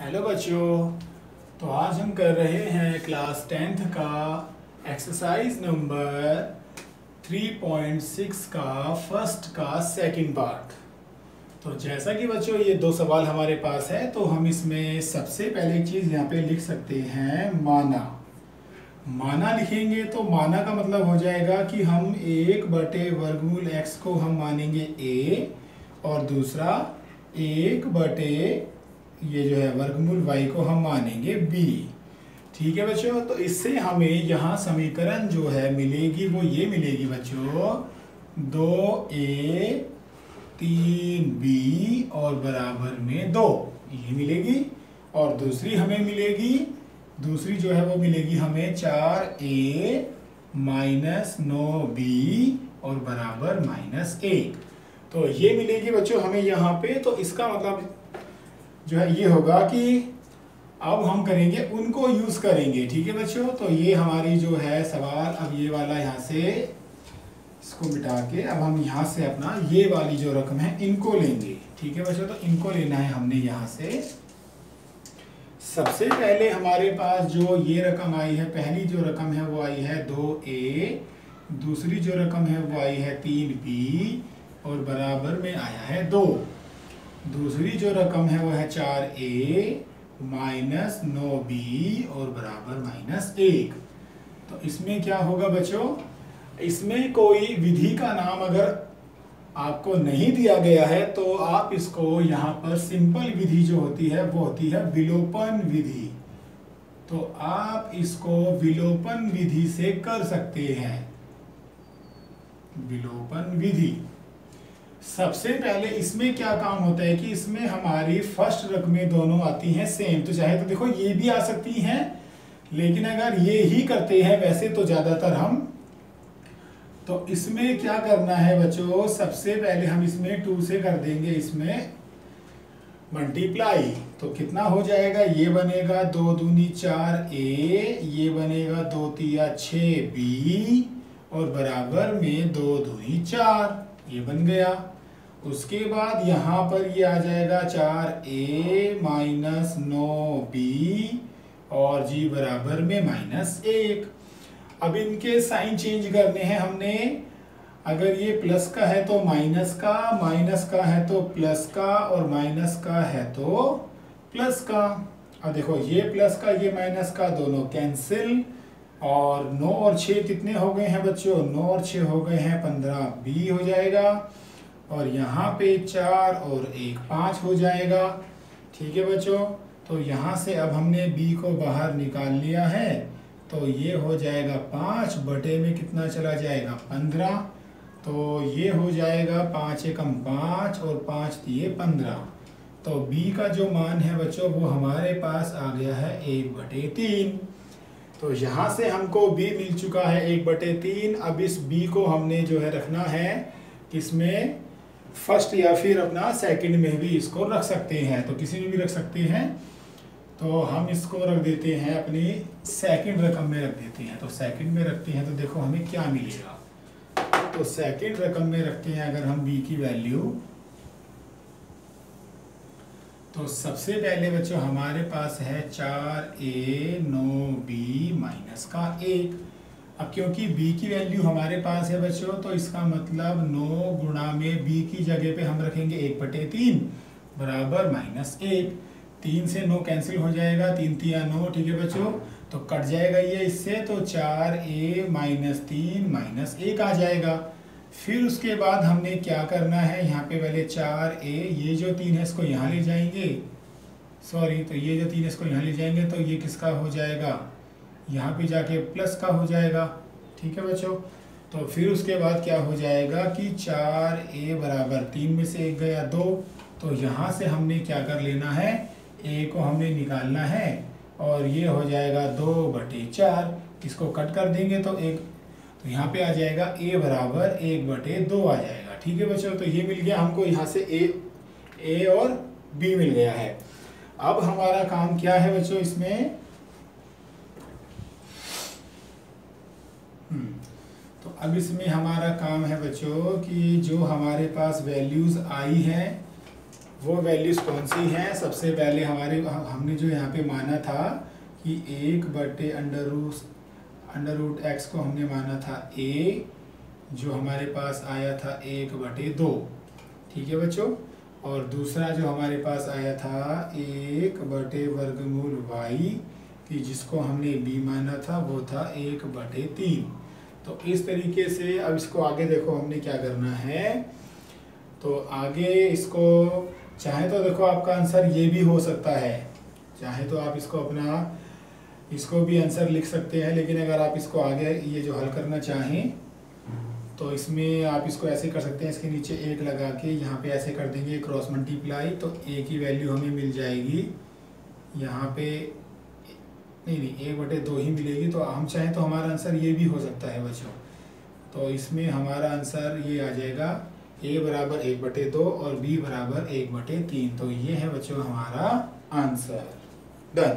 Hello बच्चों। तो आज हम कर रहे हैं क्लास टेंथ का एक्सरसाइज नंबर 3.6 का फ़र्स्ट का सेकंड पार्ट तो जैसा कि बच्चों, ये दो सवाल हमारे पास है तो हम इसमें सबसे पहले चीज़ यहाँ पे लिख सकते हैं, माना। माना लिखेंगे तो माना का मतलब हो जाएगा कि हम एक बटे वर्गमूल एक्स को हम मानेंगे ए और दूसरा एक बटे ये जो है वर्गमूल वाई को हम मानेंगे बी ठीक है बच्चों? तो इससे हमें यहाँ समीकरण जो है मिलेगी, वो ये मिलेगी बच्चों, दो ए, तीन बी और बराबर में दो। ये मिलेगी और दूसरी हमें मिलेगी, दूसरी जो है वो मिलेगी हमें चार ए माइनस नौ बी और बराबर माइनस एक। तो ये मिलेगी बच्चों हमें यहाँ पे तो इसका मतलब जो है, ये होगा कि अब हम करेंगे, उनको यूज़ करेंगे, ठीक है बच्चों? तो ये हमारी जो है सवाल, अब ये वाला यहाँ से इसको मिटा के अब हम यहाँ से अपना ये वाली जो रकम है, इनको लेंगे, ठीक है बच्चों? तो इनको लेना है हमने यहाँ से। सबसे पहले हमारे पास जो ये रकम आई है, पहली जो रकम है वो आई है दो ए, दूसरी जो रकम है वो आई है तीन बी, और बराबर में आया है दो। दूसरी जो रकम है वो है चार ए माइनस नौ बी और बराबर माइनस एक। तो इसमें क्या होगा बच्चों? इसमें कोई विधि का नाम अगर आपको नहीं दिया गया है तो आप इसको यहाँ पर सिंपल विधि जो होती है, वो होती है विलोपन विधि। तो आप इसको विलोपन विधि से कर सकते हैं। विलोपन विधि। सबसे पहले इसमें क्या काम होता है कि इसमें हमारी फ़र्स्ट रकमें दोनों आती हैं सेम तो चाहे तो देखो, ये भी आ सकती हैं, लेकिन अगर ये ही करते हैं, वैसे तो ज़्यादातर हम। तो इसमें क्या करना है बच्चों, सबसे पहले हम इसमें टू से कर देंगे इसमें मल्टीप्लाई तो कितना हो जाएगा? ये बनेगा दो दूनी चार ए, ये बनेगा दो तिया छ बी, और बराबर में दो दूनी चार। ये बन गया। उसके बाद यहाँ पर ये आ जाएगा चार ए माइनस नौ बी और जी बराबर में माइनस एक। अब इनके साइन चेंज करने हैं हमने। अगर ये प्लस का है तो माइनस का माइनस का है तो प्लस का और माइनस का है तो प्लस का। अब देखो, ये प्लस का, ये माइनस का दोनों कैंसिल और नौ और छः कितने हो गए हैं बच्चों? नौ और छः हो गए हैं, पंद्रह बी हो जाएगा। और यहाँ पे चार और एक पाँच हो जाएगा। ठीक है बच्चों? तो यहाँ से अब हमने बी को बाहर निकाल लिया है। तो ये हो जाएगा पाँच बटे में कितना चला जाएगा? पंद्रह। तो ये हो जाएगा पाँच एकम पाँच और पाँच दिए पंद्रह। तो बी का जो मान है बच्चों, वो हमारे पास आ गया है एक बटे तीन। तो यहाँ से हमको बी मिल चुका है एक बटे तीन। अब इस बी को हमने जो है रखना है किसमें? फ़र्स्ट या फिर अपना सेकंड में भी इसको रख सकते हैं। तो किसी में भी रख सकते हैं। तो हम इसको रख देते हैं, अपनी सेकंड रकम में रख देते हैं। तो सेकंड में रखते हैं तो देखो हमें क्या मिलेगा। तो सेकंड रकम में रखते हैं अगर हम बी की वैल्यू तो सबसे पहले बच्चों हमारे पास है चार ए नौ बी माइनस का एक। अब क्योंकि b की वैल्यू हमारे पास है बच्चों तो इसका मतलब 9 गुणा में b की जगह पे हम रखेंगे एक बटे तीन, बराबर माइनस एक। तीन से नौ कैंसिल हो जाएगा, तीन तिया नौ, ठीक है बच्चों? तो कट जाएगा ये इससे तो चार ए माइनस तीन माइनस एक आ जाएगा। फिर उसके बाद हमने क्या करना है? यहाँ पे पहले चार ए ये जो तीन है, इसको यहाँ ले जाएँगे। सॉरी तो ये जो तीन है, इसको यहाँ ले जाएँगे तो ये किसका हो जाएगा? यहाँ पे जाके प्लस का हो जाएगा। ठीक है बच्चों? तो फिर उसके बाद क्या हो जाएगा कि चार ए बराबर तीन में से एक गया दो। तो यहाँ से हमने क्या कर लेना है? ए को हमने निकालना है और ये हो जाएगा दो बटे चार। इसको कट कर देंगे तो एक। तो यहाँ पे आ जाएगा ए बराबर एक बटे दो आ जाएगा। ठीक है बच्चों? तो ये मिल गया हमको यहाँ से ए ए और बी मिल गया है। अब हमारा काम क्या है बच्चों इसमें? तो अब इसमें हमारा काम है बच्चों कि जो हमारे पास वैल्यूज़ आई हैं, वो वैल्यूज़ कौन सी हैं? सबसे पहले हमारे, हमने जो यहाँ पे माना था कि एक बटे under root under root x को हमने माना था ए जो हमारे पास आया था एक बटे दो। ठीक है बच्चों? और दूसरा जो हमारे पास आया था एक बटे वर्गमूल वाई कि जिसको हमने बी माना था, वो था एक बटे तीन। तो इस तरीके से अब इसको आगे देखो, हमने क्या करना है? तो आगे इसको, चाहे तो देखो आपका आंसर ये भी हो सकता है। चाहे तो आप इसको अपना, इसको भी आंसर लिख सकते हैं, लेकिन अगर आप इसको आगे ये जो हल करना चाहें तो इसमें आप इसको ऐसे कर सकते हैं, इसके नीचे एक लगा के यहाँ पे ऐसे कर देंगे क्रॉस मल्टीप्लाई तो ए की वैल्यू हमें मिल जाएगी। यहाँ पे नहीं नहीं, एक बटे दो ही मिलेगी तो हम चाहें तो हमारा आंसर ये भी हो सकता है, बच्चों। तो इसमें हमारा आंसर ये आ जाएगा ए बराबर एक बटे दो और बी बराबर एक बटे तीन। तो ये है बच्चों हमारा आंसर डन